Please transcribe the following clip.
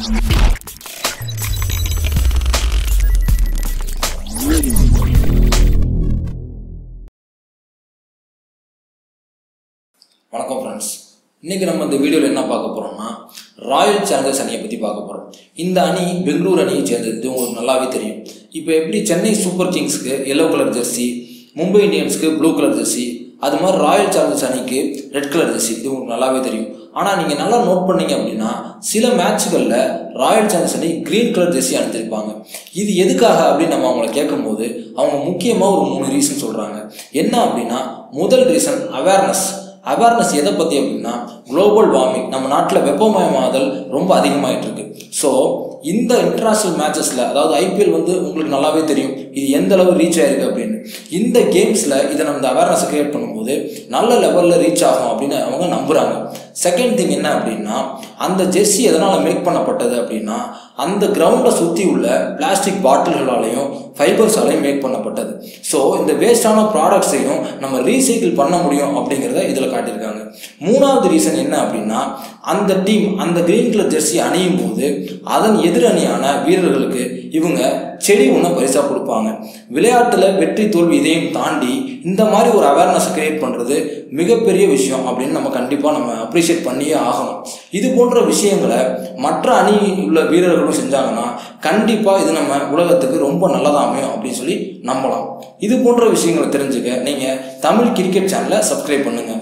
வணக்கம் ஃப்ரெண்ட்ஸ் இன்னைக்கு நம்ம இந்த வீடியோவில் என்ன பார்க்க போகிறோம்னா ராயல் சேலஞ்சர்ஸ் அணியை பற்றி பார்க்க போகிறோம் இந்த அணி பெங்களூர் அணியை சேர்ந்தது. உங்களுக்கு நல்லாவே தெரியும். இப்போ எப்படி சென்னை சூப்பர் கிங்ஸ்க்கு எல்லோ கலர் ஜெர்சி மும்பை இந்தியன்ஸ்க்கு ப்ளூ கலர் ஜெர்சி அது மாதிரி ராயல் சேலஞ்சர்ஸ் அணிக்கு ரெட் கலர் ஜெர்சி இது உங்களுக்கு நல்லாவே தெரியும். ஆனால் நீங்கள் நல்லா நோட் பண்ணீங்க அப்படின்னா சில மேட்ச்களில் ராயல் சேலஞ்சர்ஸ் அணி க்ரீன் கலர் ஜெர்சி அணிஞ்சிருப்பாங்க இது எதுக்காக அப்படின்னு நம்ம அவங்கள கேட்கும்போது அவங்க முக்கியமாக ஒரு மூணு ரீசன் சொல்கிறாங்க என்ன அப்படின்னா முதல் ரீசன் அவேர்னஸ் அவேர்னஸ் எதை பற்றி அப்படின்னா குளோபல் வார்மிங் நம்ம நாட்டில் வெப்பமயமாதல் ரொம்ப அதிகமாகிட்டு இருக்கு ஸோ இந்த இன்டர்நேஷ்னல் மேட்சஸில் அதாவது ஐபிஎல் வந்து உங்களுக்கு நல்லாவே தெரியும். இது எந்த அளவு ரீச் ஆயிருக்கு அப்படின்னு. இந்த கேம்ஸில் இதை நம்ம அவேர்னஸ் கிரியேட் பண்ணும்போது நல்ல லெவலில் ரீச் ஆகும் அப்படின்னு அவங்க நம்புகிறாங்க செகண்ட் திங் என்ன அப்படின்னா அந்த ஜெர்சி எதனால் மேக் பண்ணப்பட்டது அப்படின்னா அந்த கிரவுண்டை சுற்றி உள்ள பிளாஸ்டிக் பாட்டில்களாலையும் ஃபைபர்ஸாலையும் மேக் பண்ணப்பட்டது. ஸோ இந்த வேஸ்டான ப்ராடக்ட்ஸையும் நம்ம ரீசைக்கிள் பண்ண முடியும் அப்படிங்கிறத இதில் காட்டியிருக்காங்க. மூணாவது ரீசன் என்ன அப்படின்னா அந்த டீம் அந்த கிரீன் கலர் ஜெர்சி அணியும் போது அதன் எதிரணியான வீரர்களுக்கு இவங்க செடி ஒன்று பரிசாக கொடுப்பாங்க. விளையாட்டில் வெற்றி தோல்வி இதையும் தாண்டி இந்த மாதிரி ஒரு அவேர்னஸ் கிரியேட் பண்ணுறது மிகப்பெரிய விஷயம் அப்படின்னு நம்ம கண்டிப்பாக நம்ம அப்ரிஷியேட் பண்ணியே ஆகணும். இது போன்ற விஷயங்களை மற்ற அணி உள்ள வீரர்களும் செஞ்சாங்கன்னா கண்டிப்பாக இது நம்ம உலகத்துக்கு ரொம்ப நல்லதாக அமையும் அப்படின்னு சொல்லி நம்பலாம். இது போன்ற விஷயங்களை தெரிஞ்சுக்க நீங்கள் தமிழ் கிரிக்கெட் சேனலை சப்ஸ்கிரைப் பண்ணுங்கள்